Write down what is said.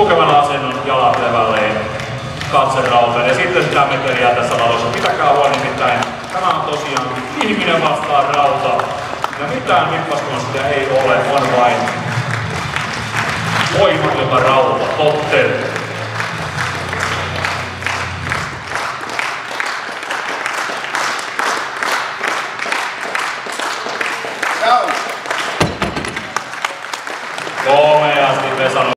tukevan asennon jalat levälleen, katserautaan. Ja sitten sitä meteliä tässä valossa. Pitäkää huoli nimittäin. Tämä on tosiaan ihminen vastaan rauta. Ja mitään nippaskonsteja ei ole, on vain voimaton rauta, tottelu. Ciao. Komeasti Vesa